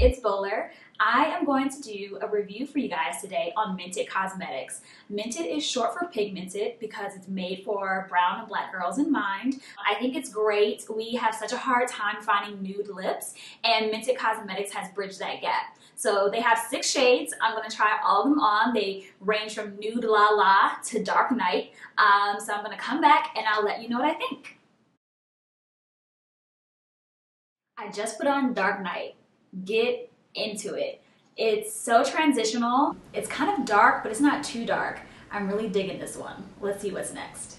it's Boler. I am going to do a review for you guys today on Mented Cosmetics. Mented is short for pigmented because it's made for brown and black girls in mind. I think it's great. We have such a hard time finding nude lips and Mented Cosmetics has bridged that gap. So they have six shades. I'm going to try all of them on. They range from Nude La La to Dark Night. Um, so I'm going to come back and I'll let you know what I think. I just put on Dark Night. Get into it. It's so transitional. It's kind of dark, but it's not too dark. I'm really digging this one. Let's see what's next.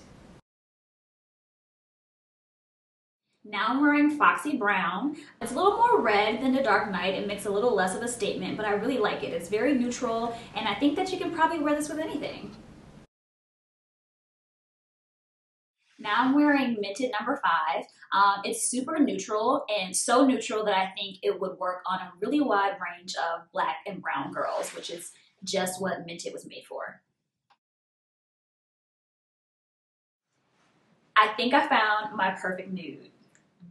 Now I'm wearing Foxy Brown. It's a little more red than the Dark Night. It makes a little less of a statement, but I really like it. It's very neutral, and I think that you can probably wear this with anything. Now I'm wearing Mented number five. Um, it's super neutral and so neutral that I think it would work on a really wide range of black and brown girls, which is just what Mented was made for. I think I found my perfect nude.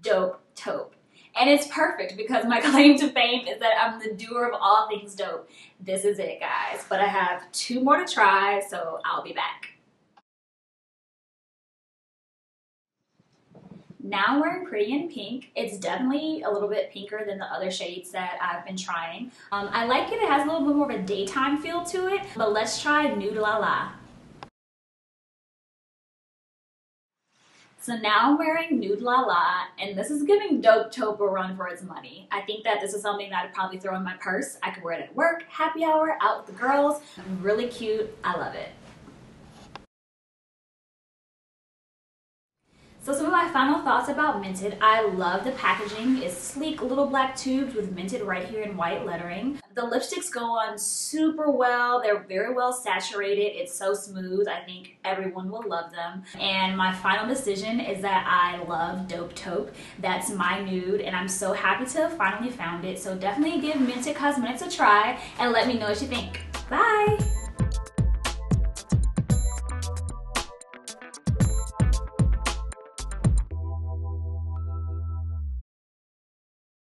Dope taupe. And it's perfect because my claim to fame is that I'm the doer of all things dope. This is it, guys. But I have two more to try, so I'll be back. Now I'm wearing Pretty in Pink. It's definitely a little bit pinker than the other shades that I've been trying. Um, I like it. It has a little bit more of a daytime feel to it. But let's try Nude La La. So now I'm wearing Nude La La, and this is giving Dope Taupe a run for its money. I think that this is something that I'd probably throw in my purse. I could wear it at work, happy hour, out with the girls. Really cute. I love it. So some of my final thoughts about Mented. I love the packaging. It's sleek little black tubes with Mented right here in white lettering. The lipsticks go on super well. They're very well saturated. It's so smooth. I think everyone will love them. And my final decision is that I love Dope Taupe. That's my nude and I'm so happy to have finally found it. So definitely give Mented Cosmetics a try and let me know what you think. Bye!